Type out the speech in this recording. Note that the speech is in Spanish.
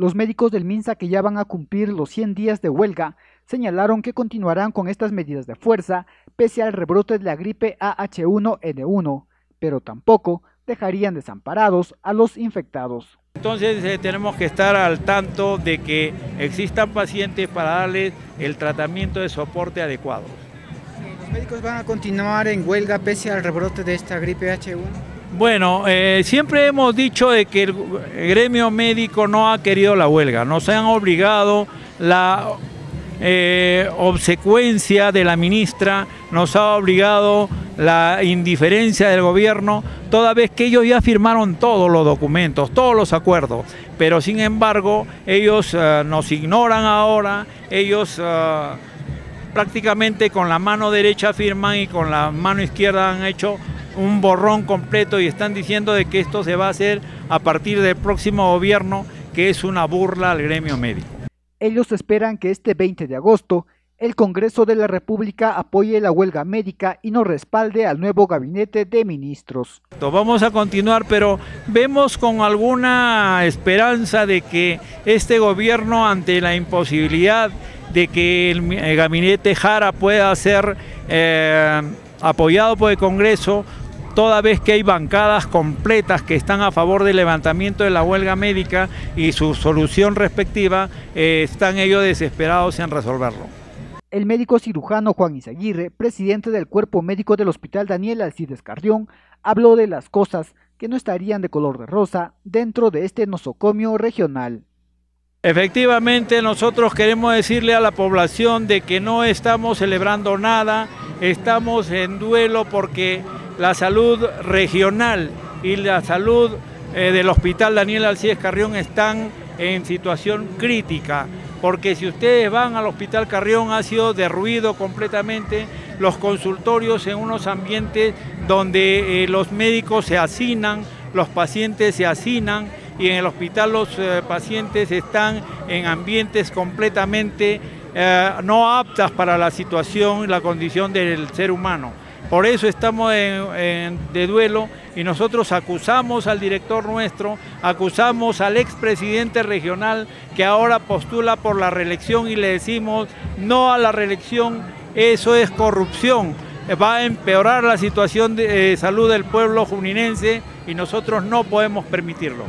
Los médicos del MINSA que ya van a cumplir los 100 días de huelga señalaron que continuarán con estas medidas de fuerza pese al rebrote de la gripe AH1N1, pero tampoco dejarían desamparados a los infectados. Entonces eh, tenemos que estar al tanto de que existan pacientes para darles el tratamiento de soporte adecuado. ¿Los médicos van a continuar en huelga pese al rebrote de esta gripe H1? Bueno, eh, siempre hemos dicho de que el gremio médico no ha querido la huelga, nos han obligado la eh, obsecuencia de la ministra, nos ha obligado la indiferencia del gobierno, toda vez que ellos ya firmaron todos los documentos, todos los acuerdos, pero sin embargo ellos eh, nos ignoran ahora, ellos prácticamente con la mano derecha firman y con la mano izquierda han hecho un borrón completo y están diciendo de que esto se va a hacer a partir del próximo gobierno, que es una burla al gremio médico. Ellos esperan que este 20 de agosto el Congreso de la República apoye la huelga médica y no respalde al nuevo gabinete de ministros. Vamos a continuar, pero vemos con alguna esperanza de que este gobierno, ante la imposibilidad de que el, gabinete Jara pueda ser eh, apoyado por el Congreso, toda vez que hay bancadas completas que están a favor del levantamiento de la huelga médica y su solución respectiva, eh, están ellos desesperados en resolverlo. El médico cirujano Juan Izaguirre, presidente del cuerpo médico del Hospital Daniel Alcides Carrión, habló de las cosas que no estarían de color de rosa dentro de este nosocomio regional. Efectivamente, nosotros queremos decirle a la población de que no estamos celebrando nada, estamos en duelo porque la salud regional y la salud eh, del Hospital Daniel Alcides Carrión están en situación crítica, porque si ustedes van al Hospital Carrión ha sido derruido completamente los consultorios en unos ambientes donde eh, los médicos se hacinan, los pacientes se hacinan y en el hospital los eh, pacientes están en ambientes completamente no aptas para la situación y la condición del ser humano. Por eso estamos de duelo y nosotros acusamos al director nuestro, acusamos al expresidente regional que ahora postula por la reelección y le decimos no a la reelección, eso es corrupción, va a empeorar la situación de salud del pueblo juninense y nosotros no podemos permitirlo.